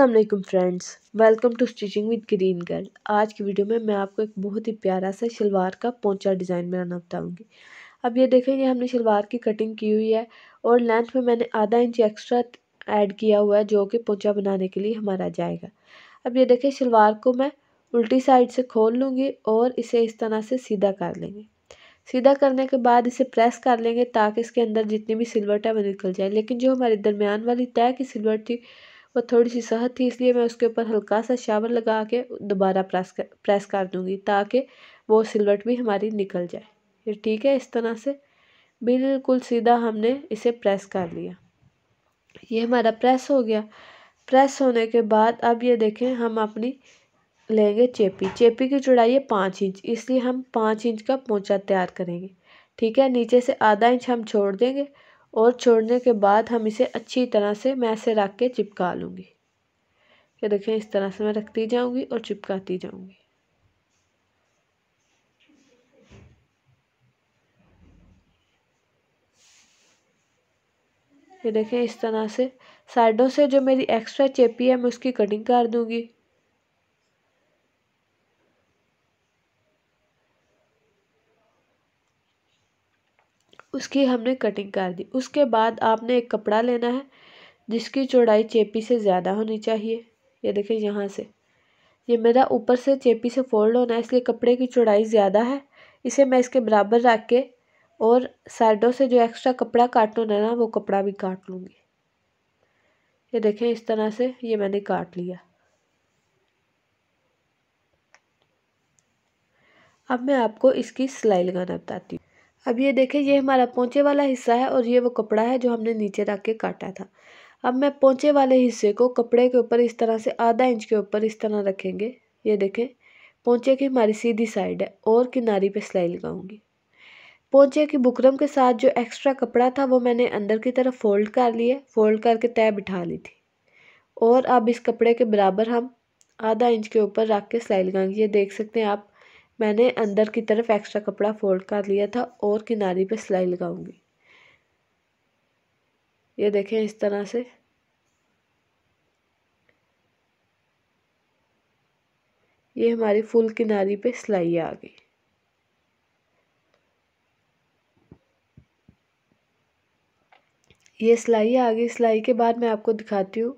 वालेकुम friends, welcome to stitching with Green Girl. आज की वीडियो में मैं आपको एक बहुत ही प्यारा सा शलवार का पोंचा डिज़ाइन बनाना बताऊँगी। अब ये देखें, ये हमने शलवार की कटिंग की हुई है और लेंथ में मैंने आधा इंच एक्स्ट्रा ऐड किया हुआ है, जो कि पोंचा बनाने के लिए हमारा जाएगा। अब ये देखें, शलवार को मैं उल्टी साइड से खोल लूँगी और इसे इस तरह से सीधा कर लेंगे। सीधा करने के बाद इसे प्रेस कर लेंगे ताकि इसके अंदर जितनी भी सिलवट है वो निकल जाए। लेकिन जो हमारी दरमियान वाली तय की सिलवट थी, वो थोड़ी सी सहत थी, इसलिए मैं उसके ऊपर हल्का सा शावर लगा के दोबारा प्रेस कर प्रेस कर दूँगी ताकि वो सिलवट भी हमारी निकल जाए। फिर ठीक है, इस तरह से बिल्कुल सीधा हमने इसे प्रेस कर लिया। ये हमारा प्रेस हो गया। प्रेस होने के बाद अब ये देखें, हम अपनी लेंगे चेपी। चेपी की चौड़ाई है पाँच इंच, इसलिए हम पाँच इंच का पोंचा तैयार करेंगे। ठीक है, नीचे से आधा इंच हम छोड़ देंगे और छोड़ने के बाद हम इसे अच्छी तरह से मैं ऐसे रख के चिपका लूँगी। ये देखें इस तरह से मैं रखती जाऊँगी और चिपकाती जाऊँगी। ये देखें इस तरह से साइडों से जो मेरी एक्स्ट्रा चेपी है, मैं उसकी कटिंग कर दूँगी। उसकी हमने कटिंग कर दी। उसके बाद आपने एक कपड़ा लेना है, जिसकी चौड़ाई चेपी से ज़्यादा होनी चाहिए। ये देखिए यहाँ से। ये मेरा ऊपर से चेपी से फोल्ड होना है, इसलिए कपड़े की चौड़ाई ज़्यादा है। इसे मैं इसके बराबर रख के और साइडों से जो एक्स्ट्रा कपड़ा काटना है ना, वो कपड़ा भी काट लूँगी। ये देखें इस तरह से ये मैंने काट लिया। अब मैं आपको इसकी सिलाई लगाना बताती हूँ। अब ये देखें, ये हमारा पोंचे वाला हिस्सा है और ये वो कपड़ा है जो हमने नीचे रख के काटा था। अब मैं पोंचे वाले हिस्से को कपड़े के ऊपर इस तरह से आधा इंच के ऊपर इस तरह रखेंगे। ये देखें पोंचे की हमारी सीधी साइड है और किनारी पे सिलाई लगाऊँगी। पोंचे की बुकरम के साथ जो एक्स्ट्रा कपड़ा था वो मैंने अंदर की तरफ़ फोल्ड कर लिए फोल्ड करके तय बिठा ली थी। और अब इस कपड़े के बराबर हम आधा इंच के ऊपर रख के सिलाई लगाएँगे। ये देख सकते हैं आप मैंने अंदर की तरफ़ एक्स्ट्रा कपड़ा फोल्ड कर लिया था और किनारी पे सिलाई लगाऊँगी। ये देखें इस तरह से। ये हमारी फुल किनारी पे सिलाई आ गई। ये सिलाई आ गई। सिलाई के बाद मैं आपको दिखाती हूँ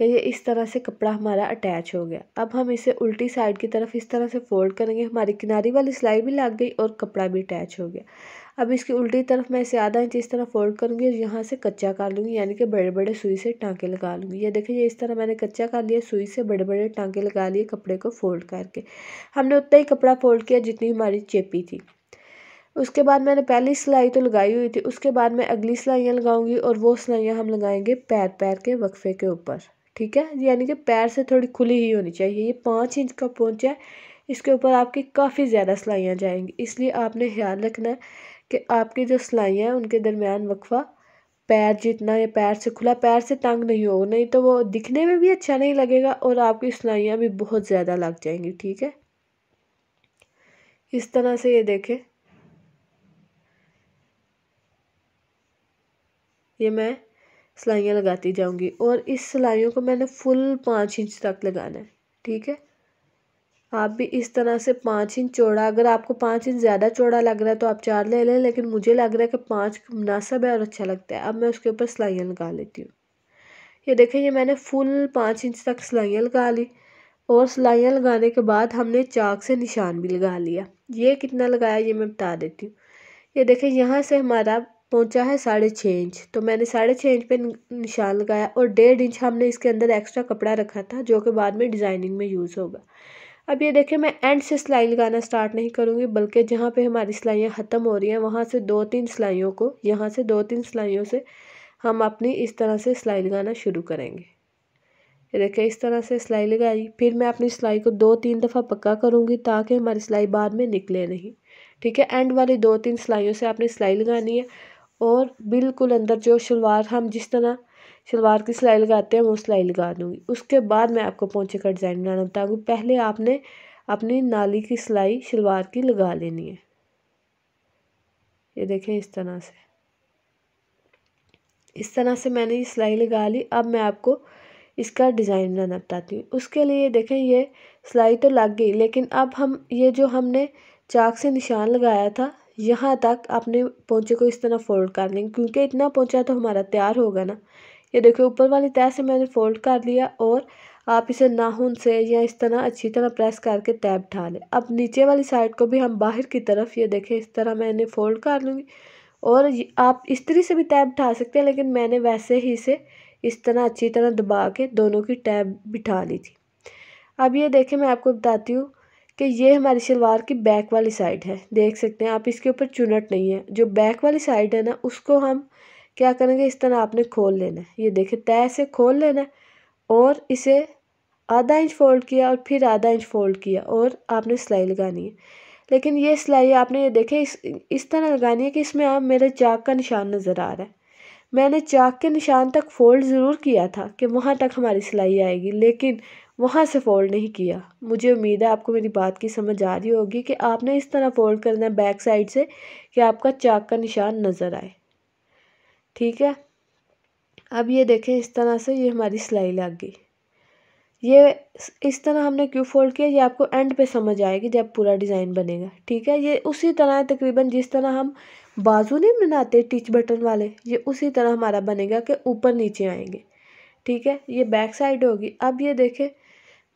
कि ये इस तरह से कपड़ा हमारा अटैच हो गया। अब हम इसे उल्टी साइड की तरफ़ इस तरह से फोल्ड करेंगे। हमारी किनारी वाली सिलाई भी लग गई और कपड़ा भी अटैच हो गया। अब इसकी उल्टी तरफ़ मैं इसे आधा इंच इस तरह फोल्ड करूँगी और यहाँ से कच्चा कर लूँगी, यानी कि बड़े बड़े सुई से टाँके लगा लूँगी। ये देखिए इस तरह मैंने कच्चा कर लिया, सुई से बड़े बड़े टाँके लगा लिए कपड़े को फोल्ड करके। हमने उतना ही कपड़ा फोल्ड किया जितनी हमारी चेपी थी। उसके बाद मैंने पहली सिलाई तो लगाई हुई थी, उसके बाद मैं अगली सिलाइयाँ लगाऊँगी और वो सिलाइयाँ हम लगाएँगे पैर पैर के वक्फे के ऊपर। ठीक है? यानी कि पैर से थोड़ी खुली ही होनी चाहिए। ये पाँच इंच का पोंचा है। इसके ऊपर आपकी काफ़ी ज़्यादा सिलाइयाँ जाएँगी। इसलिए आपने ख्याल रखना है कि आपकी जो सिलाइयाँ हैं, उनके दरमियान वक्फा पैर जितना या पैर से खुला, पैर से तंग नहीं हो, नहीं तो वो दिखने में भी अच्छा नहीं लगेगा और आपकी सिलाइयाँ भी बहुत ज़्यादा लग जाएँगी। ठीक है? इस तरह से ये देखें। ये मैं सिलाइयाँ लगाती जाऊँगी और इस सिलाइयों को मैंने फुल पाँच इंच तक लगाना है, ठीक है? आप भी इस तरह से पाँच इंच चौड़ा, अगर आपको पाँच इंच ज़्यादा चौड़ा लग रहा है तो आप चार ले लें, लेकिन मुझे लग रहा है कि पाँच मुनासब है और अच्छा लगता है। अब मैं उसके ऊपर सिलाइयाँ लगा लेती हूँ। ये देखें, ये मैंने फुल पाँच इंच तक सिलाइयाँ लगा ली और सिलाइयाँ लगाने के बाद हमने चाक से निशान भी लगा लिया। ये कितना लगाया, ये मैं बता देती हूँ। ये देखें, यहाँ से हमारा पहुँचा है साढ़े छः इंच। तो मैंने साढ़े छः इंच पे निशान लगाया और डेढ़ इंच हमने इसके अंदर एक्स्ट्रा कपड़ा रखा था, जो कि बाद में डिज़ाइनिंग में यूज़ होगा। अब ये देखें मैं एंड से सिलाई लगाना स्टार्ट नहीं करूँगी, बल्कि जहाँ पे हमारी सिलाइयाँ ख़त्म हो रही हैं, वहाँ से दो तीन सिलाइयों को, यहाँ से दो तीन सिलाइयों से हम अपनी इस तरह से सिलाई लगाना शुरू करेंगे। देखें इस तरह से सिलाई लगाई, फिर मैं अपनी सिलाई को दो तीन दफ़ा पक्का करूँगी ताकि हमारी सिलाई बाद में निकले नहीं। ठीक है एंड वाली दो तीन सिलाइयों से आपने सिलाई लगानी है। और बिल्कुल अंदर जो शलवार, हम जिस तरह शलवार की सिलाई लगाते हैं, वो सिलाई लगा दूँगी। उसके बाद मैं आपको पोंचे का डिज़ाइन बनाना बताऊँगी। पहले आपने अपनी नाली की सिलाई शलवार की लगा लेनी है। ये देखें इस तरह से। इस तरह से मैंने ये सिलाई लगा ली। अब मैं आपको इसका डिज़ाइन बनाना बताती हूँ। उसके लिए देखें, ये सिलाई तो लग गई, लेकिन अब हम, ये जो हमने चाक से निशान लगाया था यहाँ तक अपने पोंचे को इस तरह फोल्ड कर लेंगे क्योंकि इतना पोंचा तो हमारा तैयार होगा ना। ये देखो, ऊपर वाली तय से मैंने फोल्ड कर लिया और आप इसे नाखून से या इस तरह अच्छी तरह प्रेस करके तय बिठा लें अब नीचे वाली साइड को भी हम बाहर की तरफ़, ये देखें, इस तरह मैंने फोल्ड कर लूँगी। और आप इस्त्री से भी तय बिठा सकते हैं, लेकिन मैंने वैसे ही इसे इस तरह अच्छी तरह दबा के दोनों की टैब बिठा ली थी। अब ये देखें, मैं आपको बताती हूँ कि ये हमारी शलवार की बैक वाली साइड है। देख सकते हैं आप, इसके ऊपर चुनट नहीं है। जो बैक वाली साइड है ना, उसको हम क्या करेंगे? इस तरह आपने खोल लेना है। ये देखें तय से खोल लेना है और इसे आधा इंच फोल्ड किया और फिर आधा इंच फोल्ड किया और आपने सिलाई लगानी है। लेकिन ये सिलाई आपने ये देखे, इस इस तरह लगानी है कि इसमें आप, मेरे चाक का निशान नज़र आ रहा है। मैंने चाक के निशान तक फ़ोल्ड ज़रूर किया था कि वहाँ तक हमारी सिलाई आएगी, लेकिन वहाँ से फ़ोल्ड नहीं किया। मुझे उम्मीद है आपको मेरी बात की समझ आ रही होगी कि आपने इस तरह फ़ोल्ड करना है बैक साइड से कि आपका चाक का निशान नज़र आए। ठीक है? अब ये देखें इस तरह से ये हमारी सिलाई लग गई। ये इस तरह हमने क्यों फोल्ड किया? ये आपको एंड पे समझ आएगी जब पूरा डिज़ाइन बनेगा। ठीक है? ये उसी तरह तकरीबन जिस तरह हम बाजू नहीं बनाते टिच बटन वाले, ये उसी तरह हमारा बनेगा कि ऊपर नीचे आएँगे। ठीक है? ये बैक साइड होगी। अब ये देखें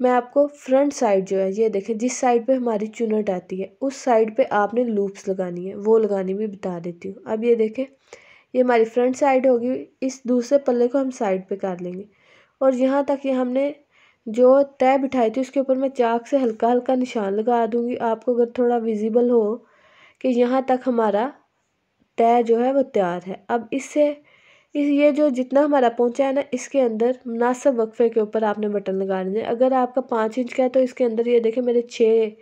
मैं आपको फ्रंट साइड जो है, ये देखें, जिस साइड पे हमारी चुनट आती है, उस साइड पे आपने लूप्स लगानी है, वो लगानी भी बता देती हूँ। अब ये देखें, ये हमारी फ्रंट साइड होगी, इस दूसरे पल्ले को हम साइड पे कर लेंगे। और यहाँ तक ये हमने जो तय बिठाई थी, उसके ऊपर मैं चाक से हल्का हल्का निशान लगा दूँगी। आपको अगर थोड़ा विजिबल हो कि यहाँ तक हमारा तय जो है, वो तैयार है। अब इससे इस ये जो जितना हमारा पहुँचा है ना, इसके अंदर मुनासब वक्फे के ऊपर आपने बटन लगा लेने अगर आपका पाँच इंच का है तो इसके अंदर ये देखें, मेरे छः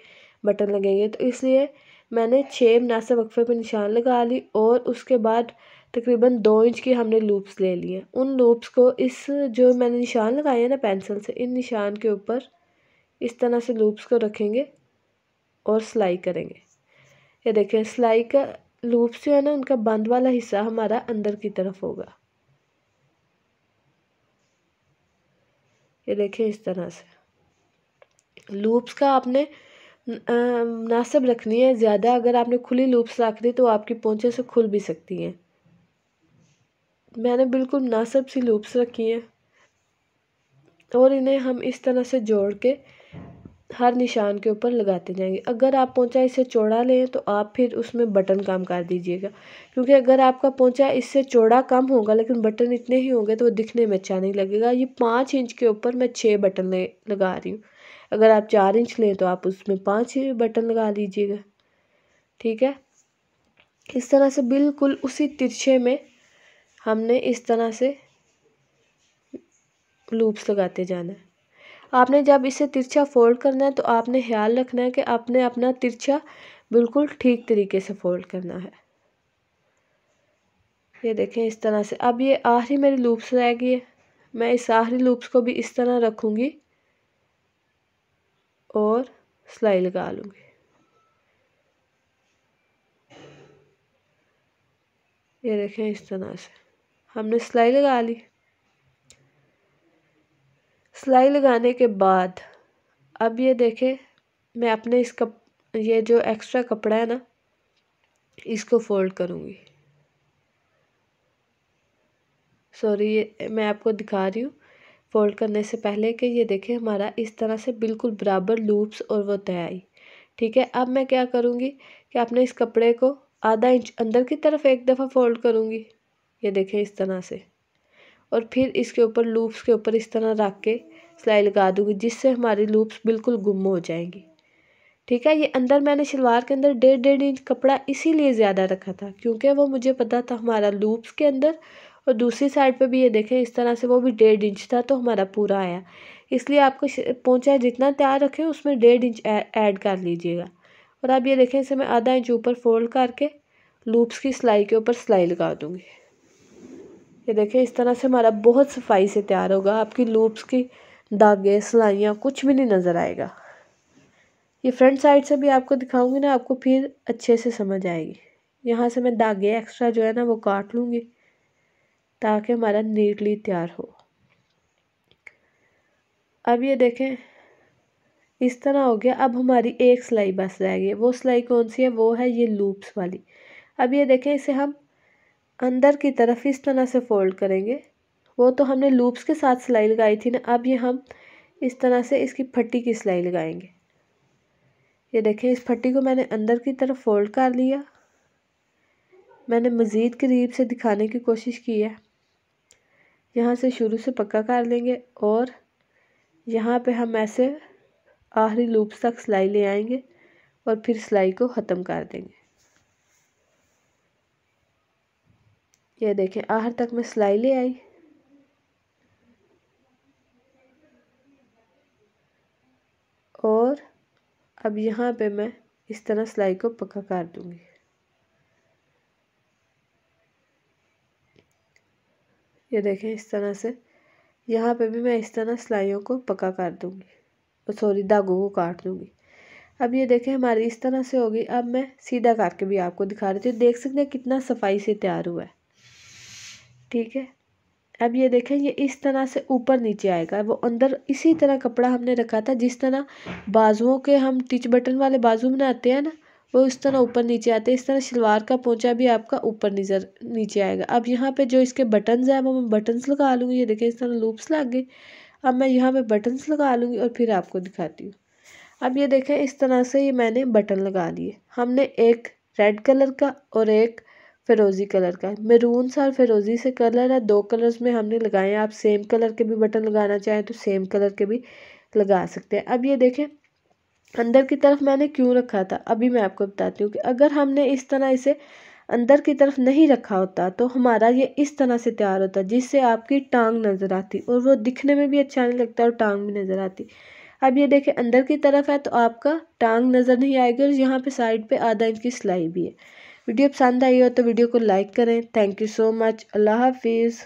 बटन लगेंगे। तो इसलिए मैंने छः मुनासब वक्फे पर निशान लगा ली और उसके बाद तकरीबन दो इंच की हमने लूप्स ले लिए उन लूप्स को इस जो मैंने निशान लगाए हैं ना पेंसिल से, इन निशान के ऊपर इस तरह से लूप्स को रखेंगे और सिलाई करेंगे। ये देखें, सिलाई का, लूप्स जो है ना, उनका बंद वाला हिस्सा हमारा अंदर की तरफ़ होगा। ये देखें इस तरह से। लूप्स का आपने नासब रखनी है। ज़्यादा अगर आपने खुली लूप्स रख दी तो आपकी पोंछे से खुल भी सकती हैं। मैंने बिल्कुल नासब सी लूप्स रखी हैं। और इन्हें हम इस तरह से जोड़ के हर निशान के ऊपर लगाते जाएँगे। अगर आप पोंचा इससे चौड़ा लें तो आप फिर उसमें बटन कम कर दीजिएगा। क्योंकि अगर आपका पोंचा इससे चौड़ा कम होगा, लेकिन बटन इतने ही होंगे तो वो दिखने में अच्छा नहीं लगेगा। ये पाँच इंच के ऊपर मैं छः बटन ले, लगा रही हूँ। अगर आप चार इंच लें तो आप उसमें पाँच बटन लगा लीजिएगा। ठीक है? इस तरह से बिल्कुल उसी तिरछे में हमने इस तरह से लूप्स लगाते जाना है। आपने जब इसे तिरछा फोल्ड करना है तो आपने ख्याल रखना है कि आपने अपना तिरछा बिल्कुल ठीक तरीके से फोल्ड करना है। ये देखें इस तरह से। अब ये आखिरी मेरी लूप्स रह गई है। मैं इस आखिरी लूप्स को भी इस तरह रखूँगी और सिलाई लगा लूँगी। ये देखें इस तरह से। हमने सिलाई लगा ली। सिलाई लगाने के बाद, अब ये देखें, मैं अपने इस कप, ये जो एक्स्ट्रा कपड़ा है ना, इसको फोल्ड करूँगी। सॉरी ये, मैं आपको दिखा रही हूँ फोल्ड करने से पहले कि ये देखें, हमारा इस तरह से बिल्कुल बराबर लूप्स और वो तय आई। ठीक है, अब मैं क्या करूँगी कि अपने इस कपड़े को आधा इंच अंदर की तरफ़ एक दफ़ा फोल्ड करूँगी, ये देखें इस तरह से। और फिर इसके ऊपर लूप्स के ऊपर इस तरह रख के सिलाई लगा दूँगी, जिससे हमारी लूप्स बिल्कुल गुम हो जाएँगी। ठीक है, ये अंदर मैंने शलवार के अंदर डेढ़ डेढ़ इंच कपड़ा इसीलिए ज़्यादा रखा था, क्योंकि वो मुझे पता था हमारा लूप्स के अंदर, और दूसरी साइड पे भी ये देखें, इस तरह से वो भी डेढ़ इंच था तो हमारा पूरा आया। इसलिए आपको पहुँचा जितना तैयार रखें, उसमें डेढ़ इंच ऐड कर लीजिएगा। और आप ये देखें, इसे मैं आधा इंच ऊपर फोल्ड करके लूप्स की सिलाई के ऊपर सिलाई लगा दूँगी। ये देखें, इस तरह से हमारा बहुत सफ़ाई से तैयार होगा, आपकी लूप्स की धागे, सिलाइयाँ, कुछ भी नहीं नज़र आएगा। ये फ्रंट साइड से भी आपको दिखाऊँगी ना, आपको फिर अच्छे से समझ आएगी। यहाँ से मैं धागे एक्स्ट्रा जो है ना, वो काट लूँगी, ताकि हमारा नीटली तैयार हो। अब ये देखें, इस तरह हो गया। अब हमारी एक सिलाई बस गई। वो सिलाई कौन सी है? वो है ये लूप्स वाली। अब ये देखें, इसे हम अंदर की तरफ़ इस तरह से फोल्ड करेंगे। वो तो हमने लूप्स के साथ सिलाई लगाई थी ना, अब ये हम इस तरह से इसकी फट्टी की सिलाई लगाएँगे। ये देखें, इस फट्टी को मैंने अंदर की तरफ़ फोल्ड कर लिया। मैंने मज़ीद करीब से दिखाने की कोशिश की है। यहाँ से शुरू से पक्का कर लेंगे और यहाँ पे हम ऐसे आखिरी लूप्स तक सिलाई ले आएँगे और फिर सिलाई को ख़त्म कर देंगे। ये देखें, आखिर तक मैं सिलाई ले आई। और अब यहाँ पे मैं इस तरह सिलाई को पक्का कर दूँगी। ये देखें इस तरह से। यहाँ पे भी मैं इस तरह सिलाइयों को पक्का कर दूँगी। सॉरी धागों को काट दूँगी। अब ये देखें हमारी इस तरह से होगी। अब मैं सीधा करके भी आपको दिखा रही थी देख सकते हैं कितना सफ़ाई से तैयार हुआ है। ठीक है? अब ये देखें, ये इस तरह से ऊपर नीचे आएगा। वो अंदर इसी तरह कपड़ा हमने रखा था, जिस तरह बाजुओं के हम टिच बटन वाले बाजू बनाते हैं ना, वो इस तरह ऊपर नीचे आते हैं। इस तरह शलवार का पोंचा भी आपका ऊपर नज़र, नीचे आएगा। अब यहाँ पे जो इसके बटन्स हैं वो मैं बटन्स लगा लूँगी। ये देखें, इस तरह लूप्स लग। गए अब मैं यहाँ पे बटन्स लगा लूँगी और फिर आपको दिखाती हूँ। अब ये देखें, इस तरह से ये मैंने बटन लगा लिए। हमने एक रेड कलर का और एक फिरोज़ी कलर का मेरून सा और फिरोज़ी से कलर है। दो कलर्स में हमने लगाए हैं। आप सेम कलर के भी बटन लगाना चाहें तो सेम कलर के भी लगा सकते हैं। अब ये देखें, अंदर की तरफ़ मैंने क्यों रखा था? अभी मैं आपको बताती हूँ कि अगर हमने इस तरह इसे अंदर की तरफ़ नहीं रखा होता तो हमारा ये इस तरह से तैयार होता, जिससे आपकी टांग नज़र आती और वो दिखने में भी अच्छा नहीं लगता और टांग भी नज़र आती। अब ये देखें, अंदर की तरफ़ है तो आपका टांग नज़र नहीं आएगी और यहाँ पे साइड पे आधा इंच की सिलाई भी है। वीडियो पसंद आई हो तो वीडियो को लाइक करें। थैंक यू सो मच अल्लाह हाफिज़।